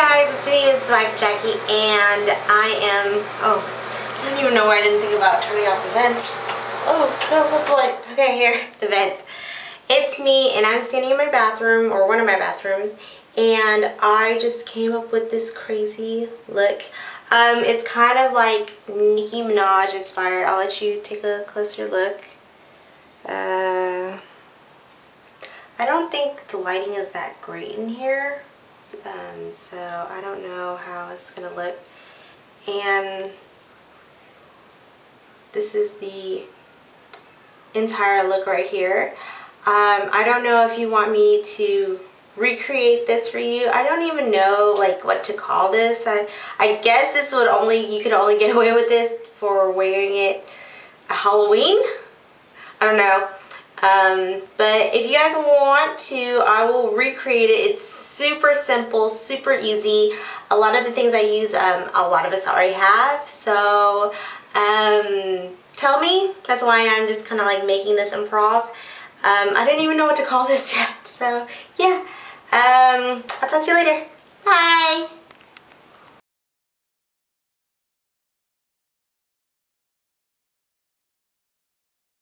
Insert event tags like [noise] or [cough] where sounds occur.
guys, it's me, Mrs. Whackie Jackie, and I am, oh, I don't even know why I didn't think about turning off the vent. Oh, no, that's light. Okay, here, [laughs] the vents. It's me, and I'm standing in my bathroom, or one of my bathrooms, and I just came up with this crazy look. Um, it's kind of like Nicki Minaj inspired. I'll let you take a closer look. Uh, I don't think the lighting is that great in here. Um, so I don't know how it's going to look. And this is the entire look right here. Um, I don't know if you want me to recreate this for you. I don't even know like what to call this. I, I guess this would only, you could only get [laughs] away with this for wearing it a Halloween. I don't know. Um, but if you guys want to, I will recreate it. It's super simple, super easy. A lot of the things I use, um, a lot of us already have. So um, tell me. That's why I'm just kind of like making this improv. Um, I don't even know what to call [laughs] this yet. So yeah, um, I'll talk to you later.